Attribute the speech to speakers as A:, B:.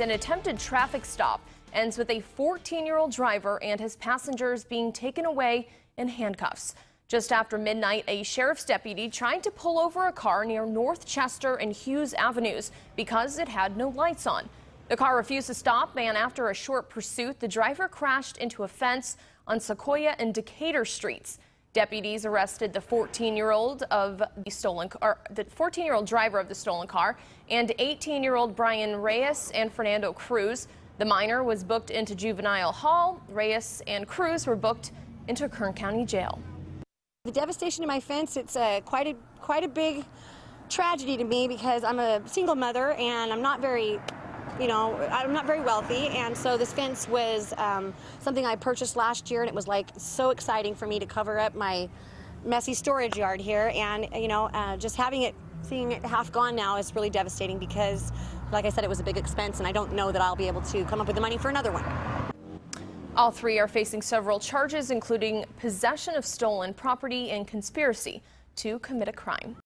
A: an attempted traffic stop ends with a 14-year-old driver and his passengers being taken away in handcuffs. Just after midnight, a sheriff's deputy tried to pull over a car near North Chester and Hughes Avenues because it had no lights on. The car refused to stop, and after a short pursuit, the driver crashed into a fence on Sequoia and Decatur streets. Deputies arrested the 14-year-old of the stolen car, the 14-year-old driver of the stolen car, and 18-year-old Brian Reyes and Fernando Cruz. The minor was booked into juvenile hall. Reyes and Cruz were booked into Kern County Jail.
B: The devastation to my fence, it's a, quite a quite a big tragedy to me because I'm a single mother and I'm not very you know, I'm not very wealthy, and so this fence was um, something I purchased last year, and it was like so exciting for me to cover up my messy storage yard here, and you know, uh, just having it, seeing it half gone now is really devastating because, like I said, it was a big expense, and I don't know that I'll be able to come up with the money for another one.
A: All three are facing several charges, including possession of stolen property and conspiracy to commit a crime.